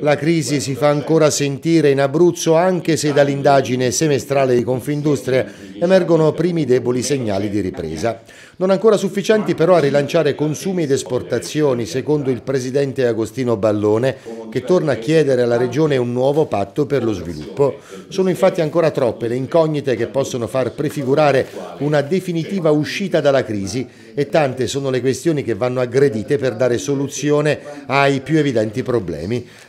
La crisi si fa ancora sentire in Abruzzo anche se dall'indagine semestrale di Confindustria emergono primi deboli segnali di ripresa. Non ancora sufficienti però a rilanciare consumi ed esportazioni, secondo il presidente Agostino Ballone, che torna a chiedere alla Regione un nuovo patto per lo sviluppo. Sono infatti ancora troppe le incognite che possono far prefigurare una definitiva uscita dalla crisi e tante sono le questioni che vanno aggredite per dare soluzione ai più evidenti problemi.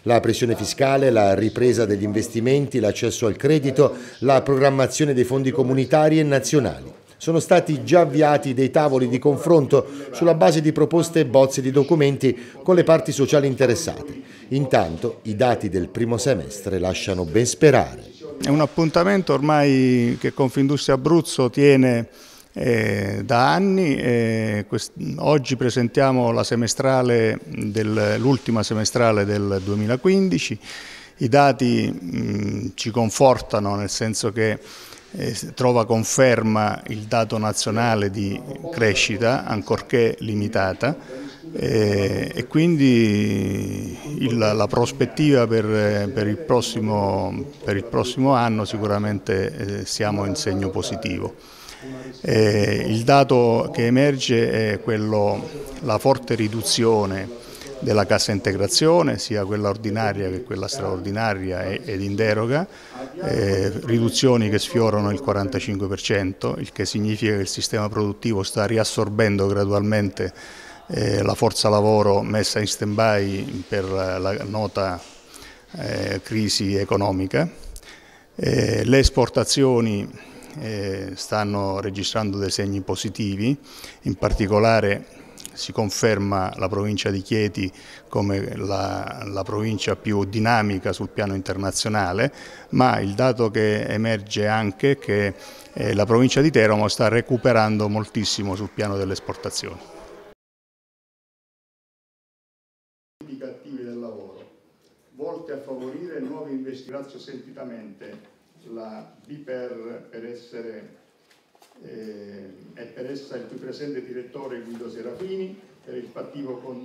La pressione fiscale, la ripresa degli investimenti, l'accesso al credito, la programmazione dei fondi comunitari e nazionali. Sono stati già avviati dei tavoli di confronto sulla base di proposte e bozze di documenti con le parti sociali interessate. Intanto i dati del primo semestre lasciano ben sperare. È un appuntamento ormai che Confindustria Abruzzo tiene eh, da anni. Eh, oggi presentiamo l'ultima semestrale del 2015. I dati mh, ci confortano nel senso che eh, trova conferma il dato nazionale di crescita, ancorché limitata, eh, e quindi il, la prospettiva per, per, il prossimo, per, il prossimo, anno sicuramente eh, siamo in segno positivo. Eh, il dato che emerge è quello, la forte riduzione della cassa integrazione, sia quella ordinaria che quella straordinaria ed in deroga, eh, riduzioni che sfiorano il 45%, il che significa che il sistema produttivo sta riassorbendo gradualmente eh, la forza lavoro messa in stand-by per la nota eh, crisi economica. Eh, le esportazioni eh, stanno registrando dei segni positivi, in particolare si conferma la provincia di Chieti come la, la, provincia più dinamica sul piano internazionale, ma il dato che emerge anche è che eh, la provincia di Teramo sta recuperando moltissimo sul piano delle esportazioni. Attive del lavoro, volte a favorire nuovi investimenti, ringrazio sentitamente la BIPER per essere eh, e per essa il più presente direttore Guido Serafini, per il fattivo con